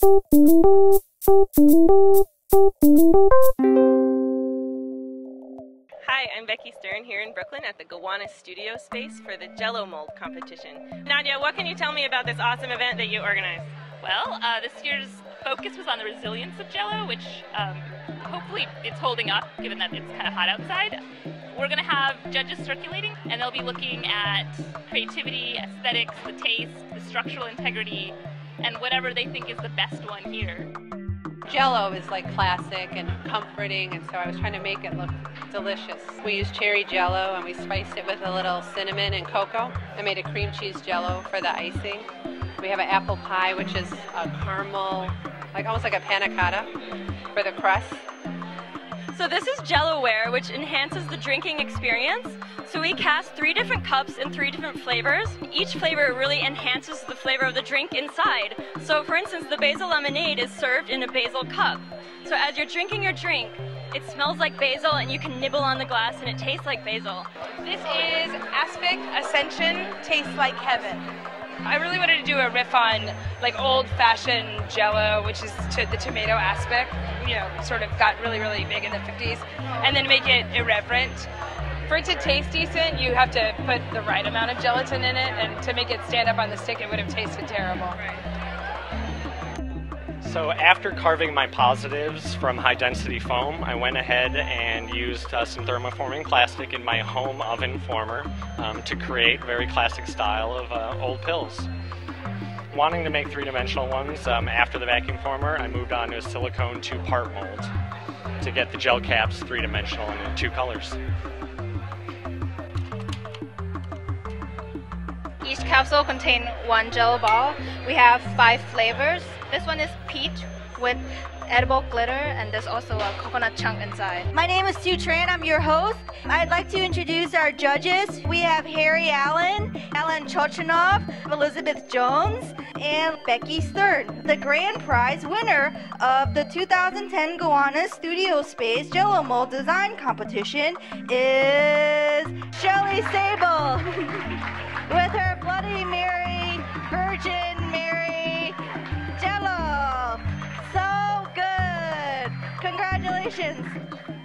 Hi, I'm Becky Stern here in Brooklyn at the Gowanus Studio Space for the Jello Mold competition. Nadia, what can you tell me about this awesome event that you organized? Well, uh, this year's focus was on the resilience of Jello, which um, hopefully it's holding up given that it's kind of hot outside. We're going to have judges circulating, and they'll be looking at creativity, aesthetics, the taste, the structural integrity, and whatever they think is the best one here. Jello is like classic and comforting, and so I was trying to make it look delicious. We used cherry Jello and we spiced it with a little cinnamon and cocoa. I made a cream cheese Jello for the icing. We have an apple pie, which is a caramel, like almost like a panna cotta for the crust. So this is Jellowware, which enhances the drinking experience. So we cast three different cups in three different flavors. Each flavor really enhances the flavor of the drink inside. So for instance, the basil lemonade is served in a basil cup. So as you're drinking your drink, it smells like basil and you can nibble on the glass and it tastes like basil. This is Aspic Ascension Tastes Like Heaven. I really wanted to do a riff on like old-fashioned Jello, which is to the tomato aspic. You know, sort of got really, really big in the 50s, and then make it irreverent. For it to taste decent, you have to put the right amount of gelatin in it, and to make it stand up on the stick, it would have tasted terrible. So after carving my positives from high density foam, I went ahead and used uh, some thermoforming plastic in my home oven former um, to create very classic style of uh, old pills. Wanting to make three-dimensional ones, um, after the vacuum former, I moved on to a silicone two-part mold to get the gel caps three-dimensional and in two colors. Each capsule contains one gel ball. We have five flavors. This one is peach with edible glitter and there's also a coconut chunk inside. My name is Sue Tran. I'm your host. I'd like to introduce our judges. We have Harry Allen, Allan Chochinov, Elizabeth Jones, and Becky Stern. The grand prize winner of the 2010 Gowanus Studio Space Jello Mold Design Competition is Shelly Sable with her Bloody Congratulations.